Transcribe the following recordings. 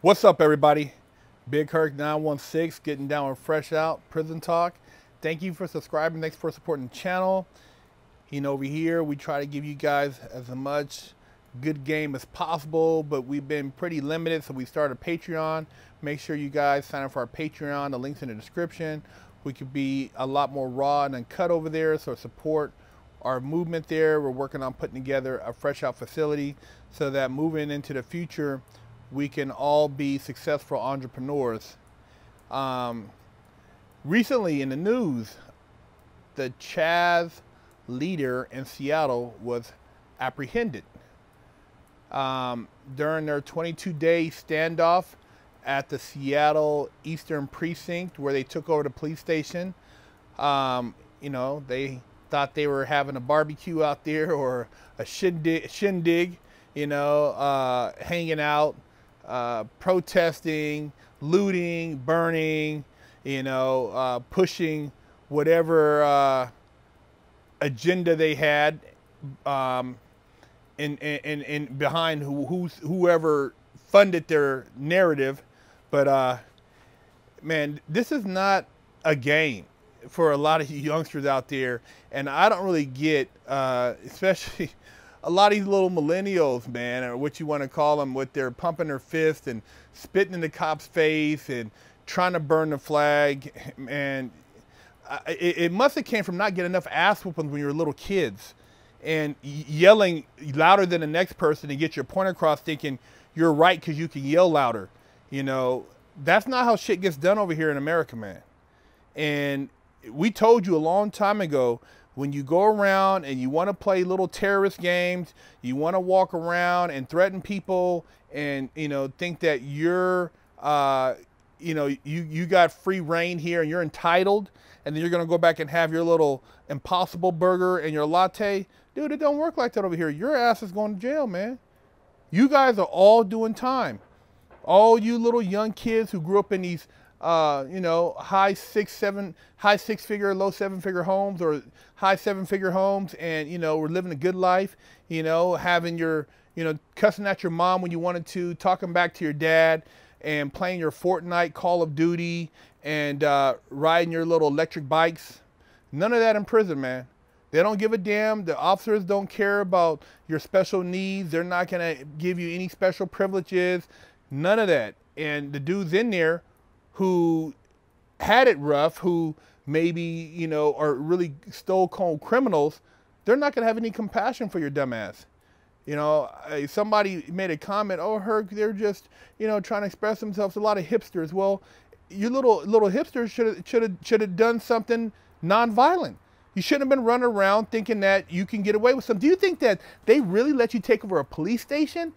What's up, everybody? Big Herc 916 getting down with Fresh Out Prison Talk. Thank you for subscribing. Thanks for supporting the channel. You know, over here, we try to give you guys as much good game as possible, but we've been pretty limited, so we started Patreon. Make sure you guys sign up for our Patreon. The link's in the description. We could be a lot more raw and uncut over there, so support our movement there. We're working on putting together a fresh out facility so that moving into the future, we can all be successful entrepreneurs. Um, recently in the news, the Chaz leader in Seattle was apprehended um, during their 22 day standoff at the Seattle Eastern Precinct where they took over the police station. Um, you know, they thought they were having a barbecue out there or a shindig, shindig you know, uh, hanging out, uh, protesting, looting, burning, you know, uh, pushing whatever uh, agenda they had um, in, in, in behind who, who's, whoever funded their narrative. But uh, man, this is not a game for a lot of youngsters out there, and I don't really get, uh, especially a lot of these little millennials, man, or what you want to call them, with their pumping their fist and spitting in the cop's face and trying to burn the flag, and it, it must have came from not getting enough ass whoopings when you were little kids, and yelling louder than the next person to get your point across, thinking you're right because you can yell louder. You know, that's not how shit gets done over here in America, man. And we told you a long time ago when you go around and you want to play little terrorist games, you want to walk around and threaten people and you know think that you're uh, you know you you got free rein here and you're entitled and then you're going to go back and have your little impossible burger and your latte. Dude, it don't work like that over here. Your ass is going to jail, man. You guys are all doing time. All you little young kids who grew up in these uh, you know, high six, seven, high six figure, low seven figure homes or high seven figure homes. And, you know, we're living a good life, you know, having your, you know, cussing at your mom when you wanted to, talking back to your dad and playing your Fortnite, Call of Duty and uh, riding your little electric bikes. None of that in prison, man. They don't give a damn. The officers don't care about your special needs. They're not going to give you any special privileges. None of that. And the dudes in there who had it rough, who maybe, you know, are really stole cold criminals, they're not going to have any compassion for your dumbass. You know, somebody made a comment, oh, Herc, they're just, you know, trying to express themselves. A lot of hipsters. Well, you little little hipsters should have should have should have done something nonviolent. You shouldn't have been running around thinking that you can get away with something. Do you think that they really let you take over a police station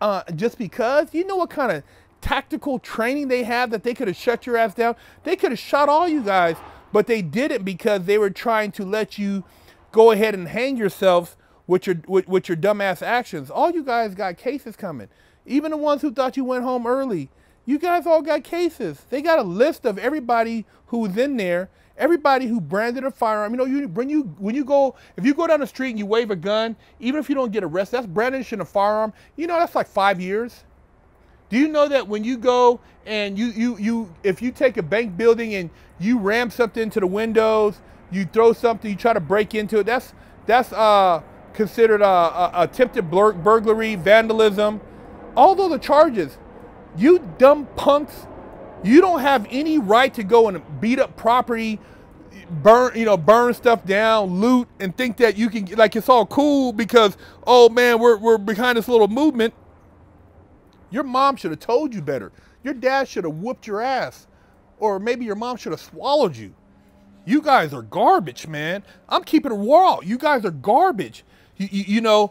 uh, just because? You know what kind of tactical training they have that they could have shut your ass down. They could have shot all you guys, but they didn't because they were trying to let you go ahead and hang yourselves with your with, with your dumbass actions. All you guys got cases coming. Even the ones who thought you went home early. You guys all got cases. They got a list of everybody who's in there, everybody who branded a firearm. You know, you when you when you go if you go down the street and you wave a gun, even if you don't get arrested, that's brandishing a firearm. You know, that's like five years. Do you know that when you go and you, you, you, if you take a bank building and you ram something into the windows, you throw something, you try to break into it, that's, that's uh, considered a, a attempted burglary, vandalism. All those are charges. You dumb punks, you don't have any right to go and beat up property, burn, you know, burn stuff down, loot, and think that you can, like it's all cool because, oh man, we're, we're behind this little movement. Your mom should have told you better. Your dad should have whooped your ass. Or maybe your mom should have swallowed you. You guys are garbage, man. I'm keeping it raw. You guys are garbage. You, you, you know,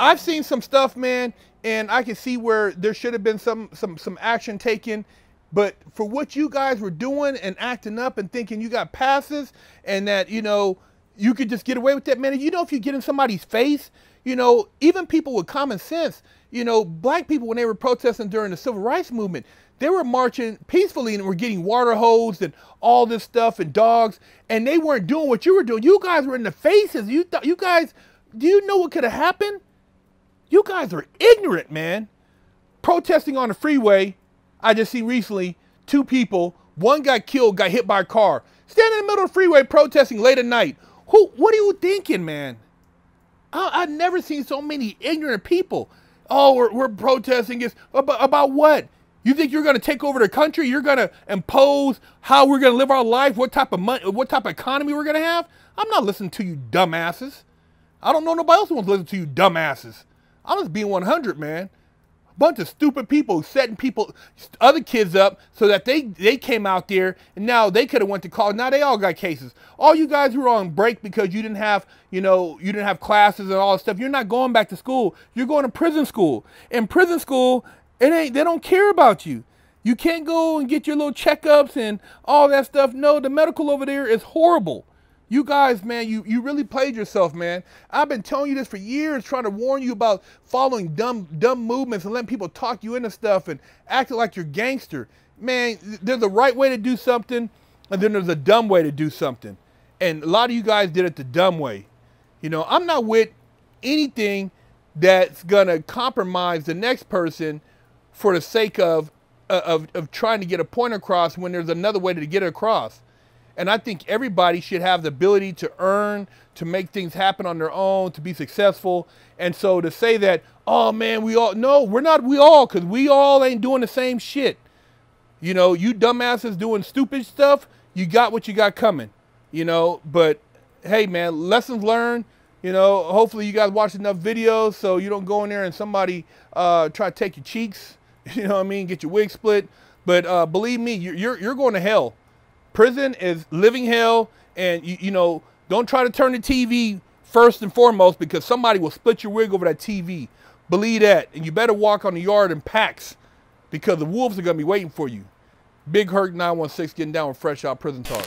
I've seen some stuff, man, and I can see where there should have been some some some action taken. But for what you guys were doing and acting up and thinking you got passes and that, you know, you could just get away with that, man. You know, if you get in somebody's face, you know, even people with common sense, you know, black people, when they were protesting during the civil rights movement, they were marching peacefully and were getting water hosed and all this stuff and dogs, and they weren't doing what you were doing. You guys were in the faces. You thought, you guys, do you know what could have happened? You guys are ignorant, man. protesting on the freeway. I just seen recently two people, one got killed, got hit by a car, standing in the middle of the freeway protesting late at night. Who? What are you thinking, man? I, I've never seen so many ignorant people. Oh, we're, we're protesting this about, about what? You think you're going to take over the country? You're going to impose how we're going to live our life, what type of money, what type of economy we're going to have? I'm not listening to you dumbasses. I don't know nobody else wants to listen to you dumbasses. I'm just being 100, man. Bunch of stupid people setting people, other kids up so that they they came out there and now they could have went to college. Now they all got cases. All you guys who are on break because you didn't have, you know, you didn't have classes and all that stuff. You're not going back to school. You're going to prison school. In prison school, it ain't. They don't care about you. You can't go and get your little checkups and all that stuff. No, the medical over there is horrible. You guys, man, you, you really played yourself, man. I've been telling you this for years, trying to warn you about following dumb dumb movements and letting people talk you into stuff and acting like you're gangster. Man, there's a right way to do something, and then there's a dumb way to do something. And a lot of you guys did it the dumb way. You know, I'm not with anything that's gonna compromise the next person for the sake of uh, of, of trying to get a point across when there's another way to get it across. And I think everybody should have the ability to earn, to make things happen on their own, to be successful. And so to say that, oh man, we all, no, we're not we all, because we all ain't doing the same shit. You know, you dumbasses doing stupid stuff, you got what you got coming. You know, but hey man, lessons learned. You know, hopefully you guys watch enough videos so you don't go in there and somebody uh, try to take your cheeks. You know what I mean? Get your wig split. But uh, believe me, you're, you're, you're going to hell prison is living hell, and you, you know, don't try to turn the TV first and foremost because somebody will split your wig over that TV. Believe that. And you better walk on the yard in packs because the wolves are going to be waiting for you. Big Herc 916 getting down with fresh out prison talk.